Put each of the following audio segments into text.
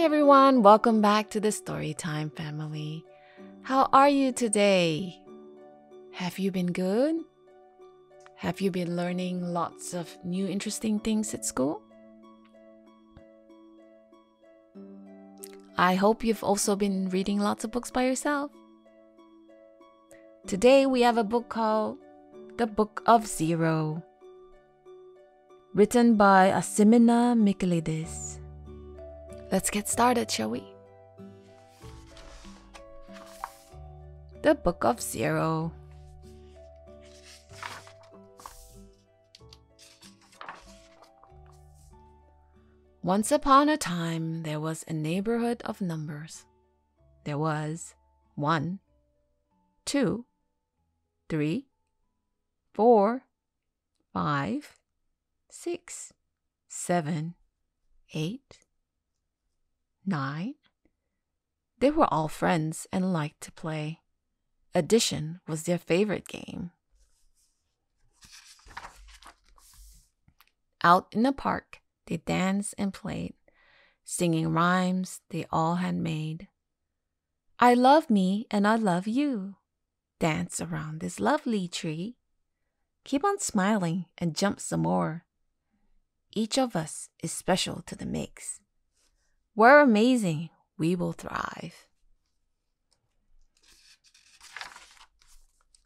everyone, welcome back to the Storytime family. How are you today? Have you been good? Have you been learning lots of new interesting things at school? I hope you've also been reading lots of books by yourself. Today we have a book called The Book of Zero, written by Asimina Michaelides. Let's get started, shall we? The Book of Zero. Once upon a time, there was a neighborhood of numbers. There was one, two, three, four, five, six, seven, eight, nine. They were all friends and liked to play. Addition was their favorite game. Out in the park, they danced and played, singing rhymes they all had made. I love me and I love you. Dance around this lovely tree. Keep on smiling and jump some more. Each of us is special to the mix. We're amazing. We will thrive.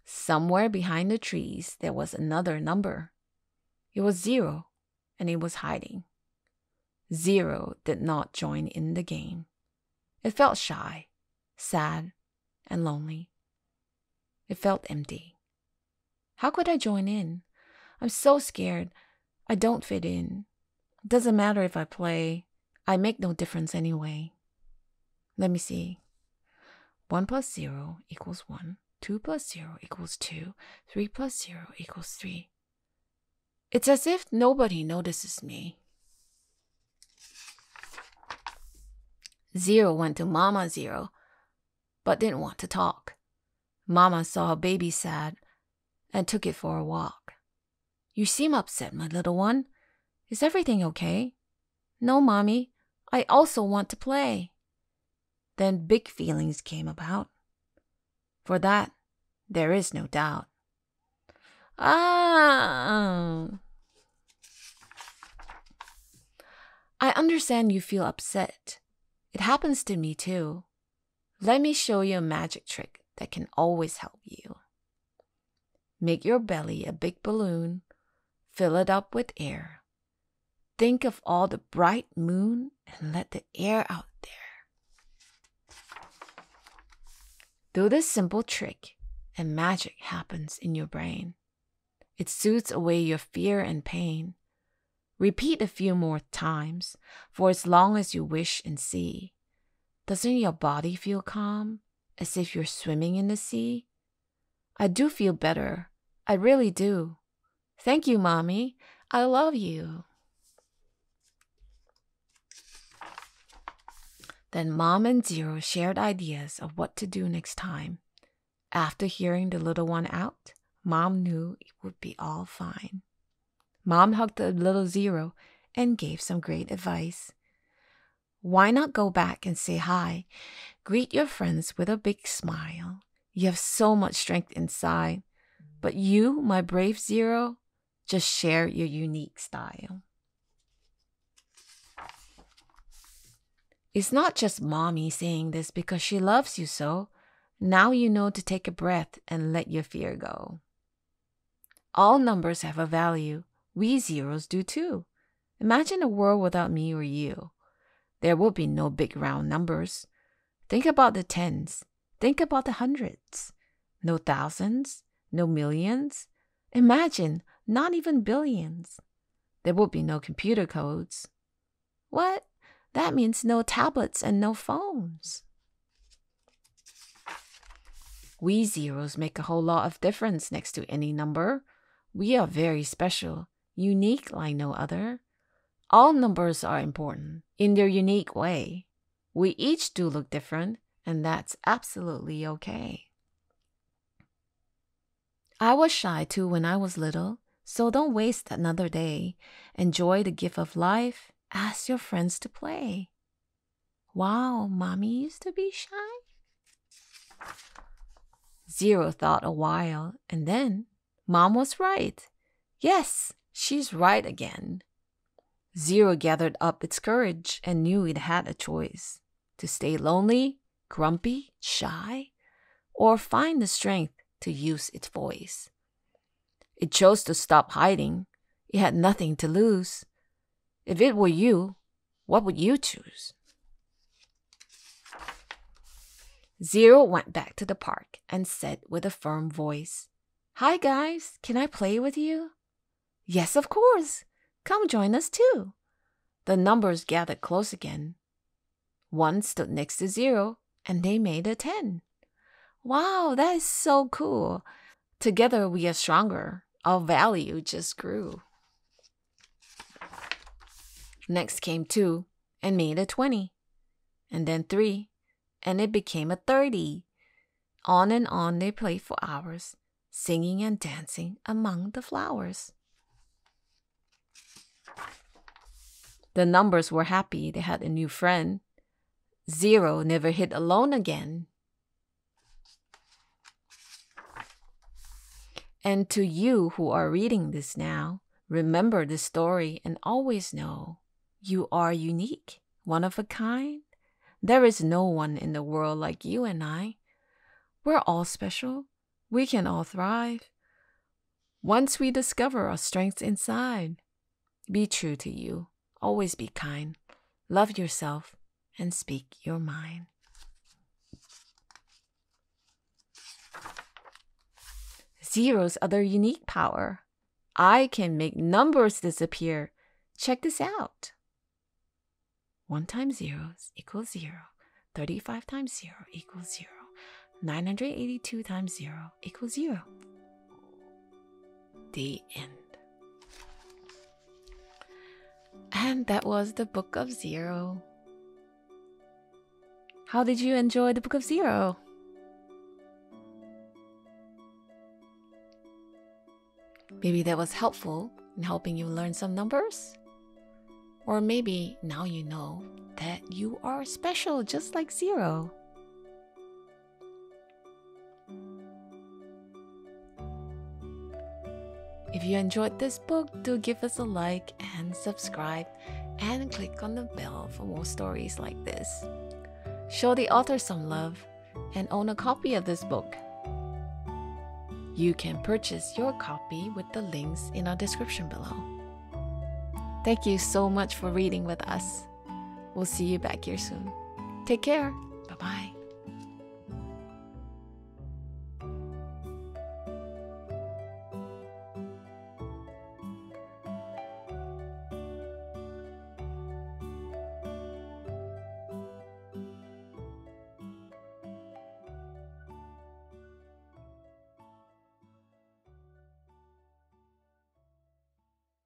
Somewhere behind the trees, there was another number. It was zero, and it was hiding. Zero did not join in the game. It felt shy, sad, and lonely. It felt empty. How could I join in? I'm so scared. I don't fit in. It doesn't matter if I play. I make no difference anyway. Let me see. 1 plus 0 equals 1. 2 plus 0 equals 2. 3 plus 0 equals 3. It's as if nobody notices me. Zero went to Mama Zero, but didn't want to talk. Mama saw a baby sad and took it for a walk. You seem upset, my little one. Is everything okay? No, Mommy. I also want to play. Then big feelings came about. For that, there is no doubt. Ah! I understand you feel upset. It happens to me too. Let me show you a magic trick that can always help you. Make your belly a big balloon, fill it up with air. Think of all the bright moon and let the air out there. Do this simple trick, and magic happens in your brain. It soothes away your fear and pain. Repeat a few more times for as long as you wish and see. Doesn't your body feel calm, as if you're swimming in the sea? I do feel better. I really do. Thank you, Mommy. I love you. Then Mom and Zero shared ideas of what to do next time. After hearing the little one out, Mom knew it would be all fine. Mom hugged the little Zero and gave some great advice. Why not go back and say hi? Greet your friends with a big smile. You have so much strength inside. But you, my brave Zero, just share your unique style. It's not just mommy saying this because she loves you so. Now you know to take a breath and let your fear go. All numbers have a value. We zeros do too. Imagine a world without me or you. There would be no big round numbers. Think about the tens. Think about the hundreds. No thousands, no millions. Imagine not even billions. There would be no computer codes. What? That means no tablets and no phones. We zeros make a whole lot of difference next to any number. We are very special, unique like no other. All numbers are important in their unique way. We each do look different, and that's absolutely okay. I was shy too when I was little, so don't waste another day. Enjoy the gift of life Ask your friends to play. Wow, mommy used to be shy? Zero thought a while, and then Mom was right. Yes, she's right again. Zero gathered up its courage and knew it had a choice to stay lonely, grumpy, shy, or find the strength to use its voice. It chose to stop hiding. It had nothing to lose. If it were you, what would you choose? Zero went back to the park and said with a firm voice, Hi guys, can I play with you? Yes, of course. Come join us too. The numbers gathered close again. One stood next to zero, and they made a 10. Wow, that is so cool. Together we are stronger. Our value just grew. Next came two and made a 20. And then three, and it became a 30. On and on they played for hours, singing and dancing among the flowers. The numbers were happy they had a new friend. Zero never hit alone again. And to you who are reading this now, remember this story and always know you are unique, one of a kind. There is no one in the world like you and I. We're all special. We can all thrive. Once we discover our strengths inside, be true to you. Always be kind. Love yourself and speak your mind. Zero's other unique power. I can make numbers disappear. Check this out. 1 times 0 equals 0. 35 times 0 equals 0. 982 times 0 equals 0. The end. And that was the Book of Zero. How did you enjoy the Book of Zero? Maybe that was helpful in helping you learn some numbers? Or maybe now you know that you are special just like Zero. If you enjoyed this book, do give us a like and subscribe and click on the bell for more stories like this. Show the author some love and own a copy of this book. You can purchase your copy with the links in our description below. Thank you so much for reading with us. We'll see you back here soon. Take care. Bye bye.